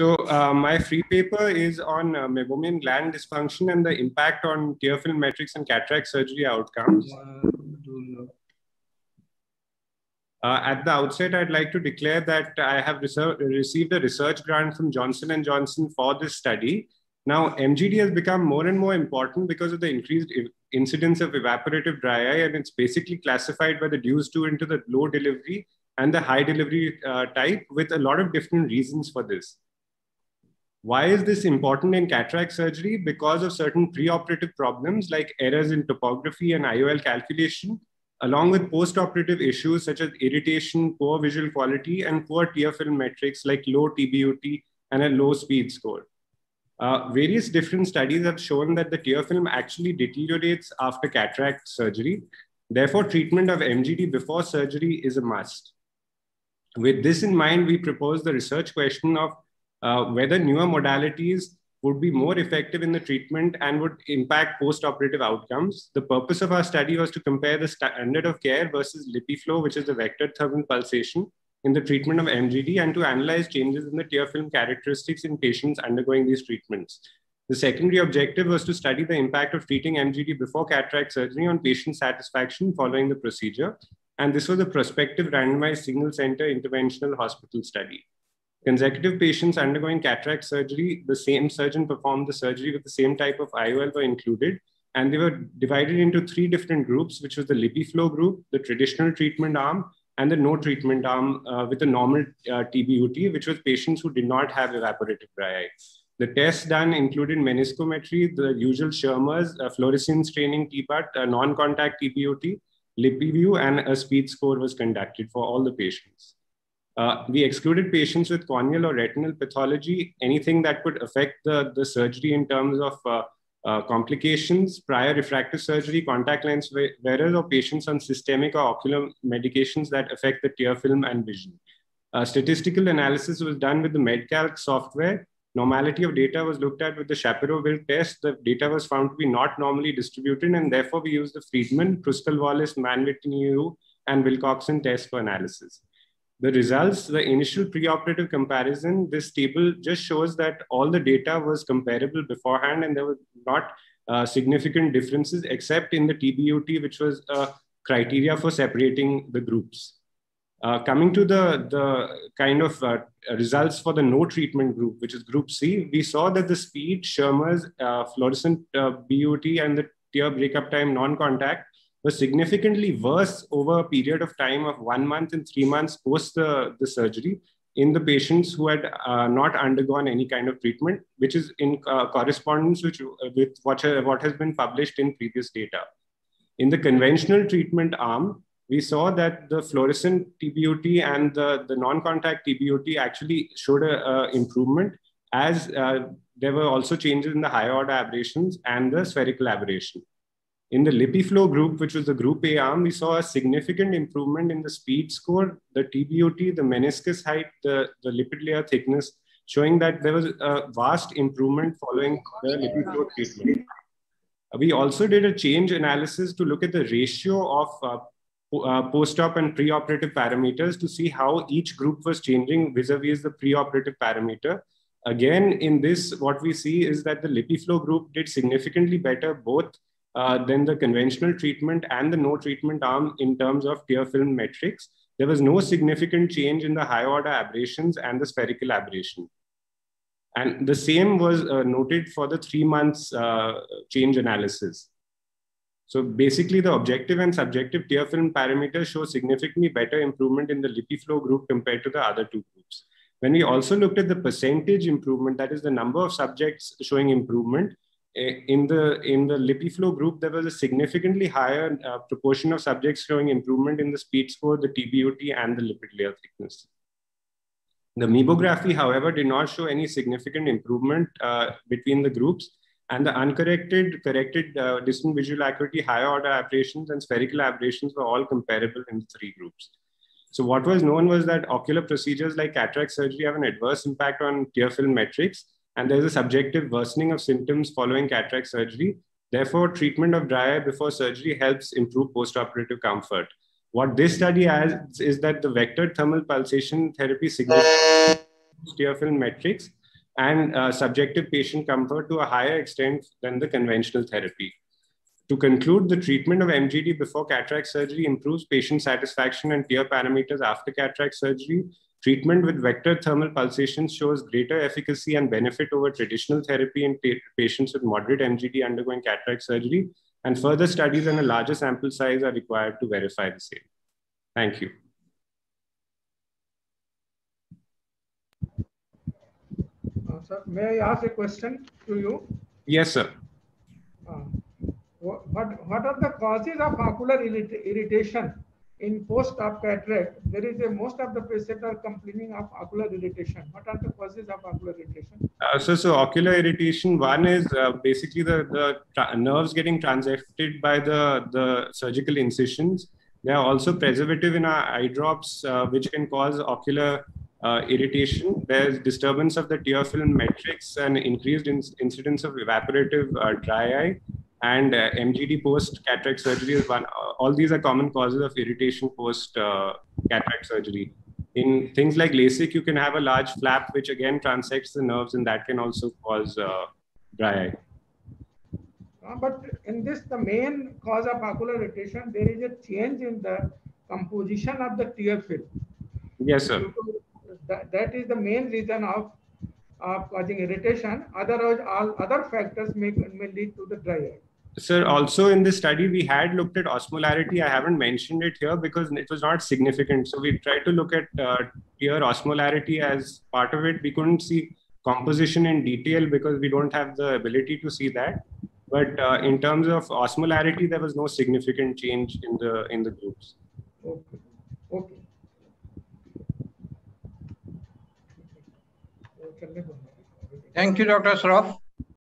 So uh, my free paper is on uh, meibomian gland dysfunction and the impact on tear film metrics and cataract surgery outcomes. Uh, at the outset, I'd like to declare that I have received a research grant from Johnson & Johnson for this study. Now, MGD has become more and more important because of the increased incidence of evaporative dry eye, and it's basically classified by the DEWS 2 into the low delivery and the high delivery uh, type with a lot of different reasons for this. Why is this important in cataract surgery? Because of certain preoperative problems like errors in topography and IOL calculation, along with postoperative issues such as irritation, poor visual quality, and poor tear film metrics like low TBUT and a low speed score. Uh, various different studies have shown that the tear film actually deteriorates after cataract surgery. Therefore, treatment of MGD before surgery is a must. With this in mind, we propose the research question of uh, whether newer modalities would be more effective in the treatment and would impact post-operative outcomes. The purpose of our study was to compare the standard of care versus LipiFlow, which is the vector thermal pulsation in the treatment of MGD and to analyze changes in the tear film characteristics in patients undergoing these treatments. The secondary objective was to study the impact of treating MGD before cataract surgery on patient satisfaction following the procedure. And this was a prospective randomized single center interventional hospital study. Consecutive patients undergoing cataract surgery, the same surgeon performed the surgery with the same type of IOL were included. And they were divided into three different groups, which was the LipiFlow group, the traditional treatment arm, and the no treatment arm uh, with a normal uh, TBUT, which was patients who did not have evaporative dry eye. The tests done included meniscometry, the usual Schirmer's, uh, fluorescein staining TBUT, non-contact TBUT, LipiView, and a speed score was conducted for all the patients. Uh, we excluded patients with corneal or retinal pathology, anything that could affect the, the surgery in terms of uh, uh, complications, prior refractive surgery, contact lens wearers, or patients on systemic or ocular medications that affect the tear film and vision. Uh, statistical analysis was done with the MedCalc software. Normality of data was looked at with the Shapiro-Wilk test. The data was found to be not normally distributed, and therefore we used the Friedman, Kruskal-Wallis, Mann-Whitney, and Wilcoxon test for analysis. The results, the initial preoperative comparison, this table just shows that all the data was comparable beforehand and there were not uh, significant differences except in the TBUT, which was a criteria for separating the groups. Uh, coming to the, the kind of uh, results for the no treatment group, which is group C, we saw that the speed, Schirmer's, uh, fluorescent uh, BUT, and the tear breakup time non-contact was significantly worse over a period of time of one month and three months post the, the surgery in the patients who had uh, not undergone any kind of treatment, which is in uh, correspondence which, with what, what has been published in previous data. In the conventional treatment arm, we saw that the fluorescent TBUT and the, the non-contact TBUT actually showed an improvement as uh, there were also changes in the higher order aberrations and the spherical aberration. In the LipiFlow group, which was the group A arm, we saw a significant improvement in the speed score, the TBOT, the meniscus height, the, the lipid layer thickness, showing that there was a vast improvement following the LipiFlow treatment. We also did a change analysis to look at the ratio of uh, uh, post-op and pre-operative parameters to see how each group was changing vis-a-vis the pre-operative parameter. Again, in this, what we see is that the LipiFlow group did significantly better both uh, than the conventional treatment and the no treatment arm in terms of tear film metrics. There was no significant change in the high order aberrations and the spherical aberration. And the same was uh, noted for the three months uh, change analysis. So basically the objective and subjective tear film parameters show significantly better improvement in the LipiFlow group compared to the other two groups. When we also looked at the percentage improvement, that is the number of subjects showing improvement, in the in the LipiFlow group, there was a significantly higher uh, proportion of subjects showing improvement in the speed score, the TBOT, and the lipid layer thickness. The meibography, however, did not show any significant improvement uh, between the groups, and the uncorrected, corrected uh, distant visual acuity, higher order aberrations, and spherical aberrations were all comparable in the three groups. So what was known was that ocular procedures like cataract surgery have an adverse impact on tear film metrics, and there's a subjective worsening of symptoms following cataract surgery. Therefore, treatment of dry eye before surgery helps improve postoperative comfort. What this study has is that the vector thermal pulsation therapy significantly tear film metrics and uh, subjective patient comfort to a higher extent than the conventional therapy. To conclude, the treatment of MGD before cataract surgery improves patient satisfaction and tear parameters after cataract surgery. Treatment with vector thermal pulsations shows greater efficacy and benefit over traditional therapy in patients with moderate MGD undergoing cataract surgery. And further studies and a larger sample size are required to verify the same. Thank you. Uh, sir, may I ask a question to you? Yes, sir. Uh, what, what are the causes of ocular irritation in post-op cataract? There is a most of the patients are complaining of ocular irritation. What are the causes of ocular irritation? Uh, so, so ocular irritation. One is uh, basically the the nerves getting transected by the the surgical incisions. There are also preservative in our eye drops, uh, which can cause ocular uh, irritation. There's disturbance of the tear film matrix and increased in incidence of evaporative uh, dry eye. And uh, MGD post cataract surgery is one. Uh, all these are common causes of irritation post uh, cataract surgery. In things like LASIK, you can have a large flap, which again transects the nerves, and that can also cause dry eye. Uh, but in this, the main cause of ocular irritation, there is a change in the composition of the tear film. Yes, sir. That, that is the main reason of, of causing irritation. Otherwise, all other factors may, may lead to the dry eye. Sir, also in this study, we had looked at osmolarity. I haven't mentioned it here because it was not significant. So we tried to look at uh, tear osmolarity as part of it. We couldn't see composition in detail because we don't have the ability to see that. But uh, in terms of osmolarity, there was no significant change in the in the groups. Okay. Okay. Thank you, Dr. Shroff.